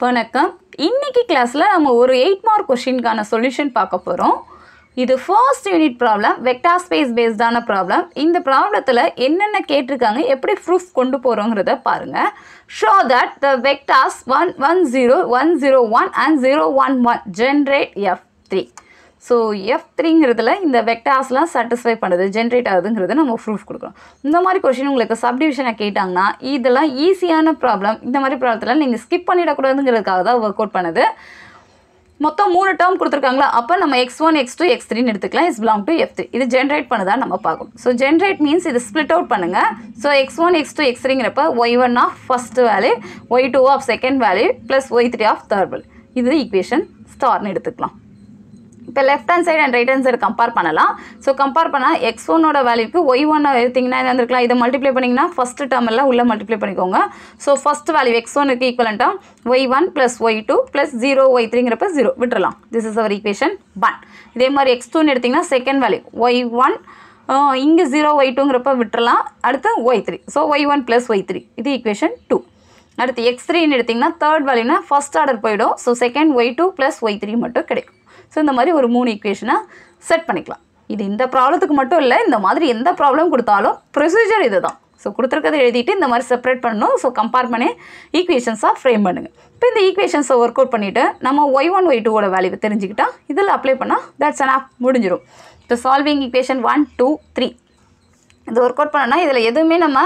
வணக்கம். இன்னைக்கு கிளாஸில் நம்ம ஒரு எயிட் மார்க் கொஷின்கான சொல்யூஷன் பார்க்க போகிறோம் இது first unit problem vector space பேஸ்டான problem இந்த ப்ராப்ளத்தில் என்னென்ன கேட்டிருக்காங்க எப்படி ப்ரூஃப் கொண்டு போகிறோங்கிறத பாருங்கள் show that the vectors one one zero one zero one and zero one one generate F three so F த்ரீங்கிறதுல இந்த வெக்டார்ஸ்லாம் சாட்டிஸ்ஃபை பண்ணுது ஜென்ரேட் ஆகுதுங்கிறத நம்ம ப்ரூஃப் கொடுக்குறோம் இந்த மாதிரி கொஷின் உங்களுக்கு சப்டிவிஷனை கேட்டாங்கன்னா இதெல்லாம் ஈஸியான ப்ராப்ளம் இந்த மாதிரி ப்ராப்ளத்தில் நீங்கள் ஸ்கிப் பண்ணிடக்கூடாதுங்கிறதுக்காக தான் ஒர்க் அவுட் பண்ணுது. மொத்தம் மூணு டேர்ம் கொடுத்துருக்காங்களா? அப்போ நம்ம X one X two X த்ரீன்னு எடுத்துக்கலாம். Is belong to F three இது ஜென்ரேட் பண்ணதா நம்ம பார்க்கணும். ஸோ ஜென்ரேட் மீன்ஸ் இது ஸ்ப்ளிட் அவுட் பண்ணுங்கள் so X one X two X த்ரீங்கிறப்ப Y one of first value Y two of second value plus Y three of third value இது equation ஸ்டார்னு எடுத்துக்கலாம். இப்போ left hand side and right hand side compare பண்ணலாம். So compare பண்ணால் X ஒன்னோட வேல்யூக்கு Y one எடுத்திங்கன்னா இது வந்துருக்கலாம்? இதை மல்டிப்ளை பண்ணிங்கன்னா ஃபஸ்ட்டு டேர்மில் உள்ளே மல்டிப்ளை பண்ணிக்கோங்க. ஸோ ஃபஸ்ட் வேல்யூ எக்ஸ் ஒனுக்கு ஈக்குவலண்ட்டாக Y one plus Y two plus zero Y த்ரீங்கிறப்ப zero விட்டுறலாம். This is our equation one இதே மாதிரி எக்ஸ் டூன்னு எடுத்திங்கன்னா செகண்ட் வேல்யூ ஒய் ஒன் இங்கே ஜீரோ ஒய் டூங்கிறப்ப விட்டுறலாம். அடுத்து Y three so Y one plus Y three இது ஈக்குவேஷன் டூ அடுத்து எக்ஸ் த்ரீன்னு எடுத்திங்கன்னா தேர்ட் வேல்யூனா ஃபஸ்ட் ஆர்டர் போயிடும். So second Y two plus Y three மட்டும் கிடைக்கும். ஸோ இந்த மாதிரி ஒரு மூணு ஈக்குவேஷனை செட் பண்ணிக்கலாம். இது இந்த ப்ராப்ளத்துக்கு மட்டும் இல்லை இந்த மாதிரி எந்த ப்ராப்ளம் கொடுத்தாலும் ப்ரொசீஜர் இது தான் ஸோ கொடுத்துருக்கதை எழுதிட்டு இந்த மாதிரி செப்பரேட் பண்ணணும். ஸோ கம்பேர் பண்ணி ஈக்குவேஷன்ஸாக ஃப்ரேம் பண்ணுங்கள் இப்போ இந்த ஈக்குவேஷன்ஸை ஒர்க் அவுட் பண்ணிவிட்டு நம்ம ஒய் ஒன் ஒய் டூவோட வேல்யூ தெரிஞ்சுக்கிட்டால் இதில் அப்ளை பண்ணால் தட்ஸ் அன் ஆப் முடிஞ்சிடும் இப்போ solving equation one two three இது ஒர்க் அவுட் பண்ணனா இதில் எதுவுமே நம்ம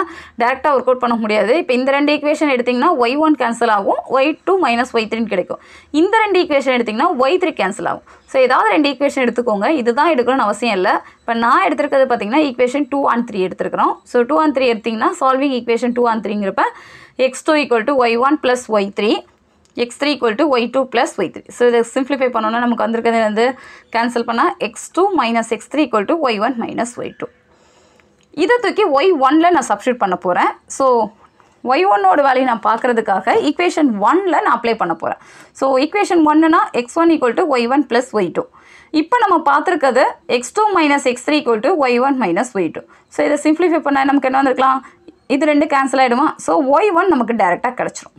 டேரெக்டாக ஒர்க் அவுட் பண்ண முடியாது. இப்போ இந்த ரெண்டு ஈக்குவேஷன் எடுத்திங்கன்னா ஒய் ஒன் கேன்சல் ஆகும். ஒய் டூ மைனஸ் ஒய் த்ரீன்னு கிடைக்கும். இந்த ரெண்டு ஈக்குவேஷன் எடுத்திங்கன்னா ஒய் த்ரீ கேன்சல் ஆகும். ஸோ ஏதாவது ரெண்டு ஈக்குவேஷன் எடுத்துக்கோங்க. இதுதான் எடுக்கணும்னு அவசியம் இல்லை. இப்போ நான் எடுத்திருக்கிறது பார்த்தீங்கன்னா ஈக்குவேஷன் டூ ஆன் த்ரீ எடுத்துருக்கிறோம். ஸோ டூ அண்ட் த்ரீ எடுத்திங்கன்னா solving equation two and த்ரீங்கிறப்ப X two equal to Y one plus Y three X three equal to Y two plus Y three so இதை simplify பண்ணோன்னா நமக்கு வந்திருக்கிறது வந்து cancel பண்ணால் X two minus X three equal to Y one minus Y two இதை தூக்கி Y ஒனில் நான் சப்ஸ்டியூட் பண்ண போகிறேன் ஸோ ஒய் ஒன்னோட வேலையை நான் பார்க்குறதுக்காக ஈக்குவேஷன் ஒனில் நான் அப்ளை பண்ண போகிறேன் so equation ஒன்னுனா X one equal to Y one plus Y two இப்போ நம்ம பார்த்துருக்கிறது X two minus X three equal to Y one minus Y two so இதை சிம்ப்ளிஃபை பண்ணால் நமக்கு என்ன வந்திருக்கலாம்? இது ரெண்டு கேன்சல் ஆகிடுமா ஸோ ஒய் ஒன் நமக்கு டேரெக்டாக கிடச்சிரும்.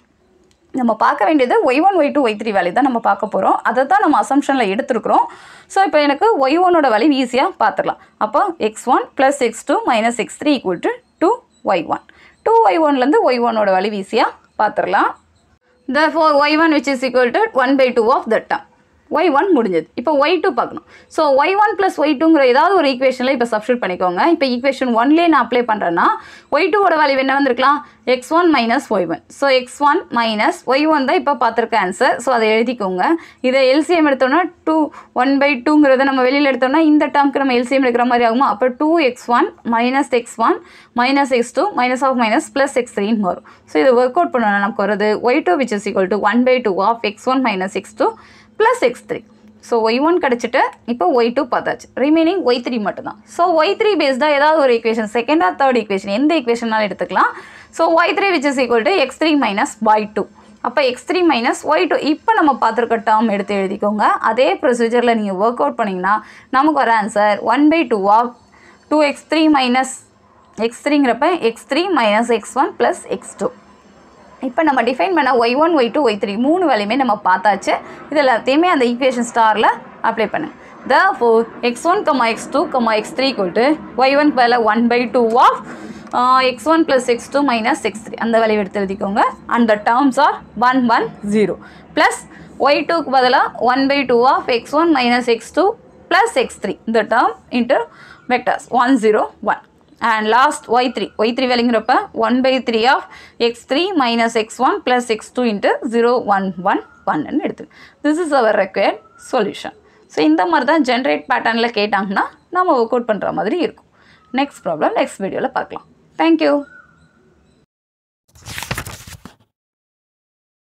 நம்ம பார்க்க வேண்டியது y one y two y three value தான் நம்ம பார்க்க போகிறோம் அதை தான் நம்ம அசம்ஷனில் எடுத்துருக்குறோம். ஸோ இப்போ எனக்கு ஒய் ஒனோட வேல்யூ ஈஸியாக பார்த்துக்கலாம் அப்போ x one plus x two minus x three equal to two y one two y ஒன்லேருந்து ஒய் ஒனோட வேல்யூ ஈஸியாக பார்த்துடலாம். Therefore y one which is equal to one by two of the டம் Y one முடிஞ்சது. இப்போ Y two பார்க்கணும். So y one plus y டூங்கிற ஏதாவது ஒரு ஈக்குவேஷனில் இப்போ சப்ஸ்டியூட் பண்ணிக்கோங்க. இப்போ ஈக்குவேஷன் ஒன்லேயே நான் அப்ளை பண்ணுறேன்னா ஒய் டூவோட வேல்யூ என்ன வந்திருக்கலாம்? X one minus y one so x one minus y one தான் இப்போ பார்த்துருக்க ஆன்சர் ஸோ அதை எழுதிக்கோங்க. இதை எல்சிஎம் எடுத்தோம்னா டூ ஒன் பை டூங்கிறத நம்ம வெளியில் எடுத்தோம்னா இந்த டேர்ம்க்கு நம்ம எல்சிஎம் எடுக்கிற மாதிரி ஆகுமா? அப்போ two x one minus x one minus x two minus of minus plus x த்ரீன்னு வரும். ஸோ இதை ஒர்க் அவுட் பண்ணணும் நமக்கு வருது y two which is equal to one by two of x one minus x two plus x three so y one கிடச்சிட்டு இப்போ Y two பார்த்தாச்சு. Remaining Y three மட்டும்தான். So Y three பேஸ்டாக ஏதாவது ஒரு equation second or third equation எந்த ஈக்குவேஷனாலும் எடுத்துக்கலாம். So y three which is equal to x three minus y two அப்போ x three minus y two இப்போ நம்ம பார்த்துருக்க டேர்ம் எடுத்து எழுதிக்கோங்க. அதே ப்ரொசீஜரில் நீங்கள் ஒர்க் அவுட் பண்ணிங்கன்னா நமக்கு வர answer one by two of two x three minus x த்ரீங்கிறப்ப x three minus x one plus x two இப்போ நம்ம டிஃபைன் பண்ண y one y two y three மூணு வேலையுமே நம்ம பார்த்தாச்சு. இது எல்லாத்தையுமே அந்த ஈக்குவேஷன் ஸ்டாரில் அப்ளை பண்ணு. Therefore x one comma x two comma x three கொல்ட்டு y one பதில் one by two of x one plus x two minus x three அந்த வேலையை எடுத்து எழுதிக்கோங்க. And the terms are one one zero plus y டூக்கு பதிலாக one by two of x one minus x two plus x three இந்த term into vectors one zero one and last y3 y3 வேலைங்கிறப்ப 1 by 3 of x3 minus x1 plus x2 into 0 1 1 1 எடுத்து this is our required solution. So இந்த மாதிரி தான் generate பேட்டர்னில் கேட்டாங்கன்னா நம்ம work out பண்ணுற மாதிரி இருக்கும். நெக்ஸ்ட் ப்ராப்ளம் நெக்ஸ்ட் வீடியோவில் பார்க்கலாம். தேங்க்யூ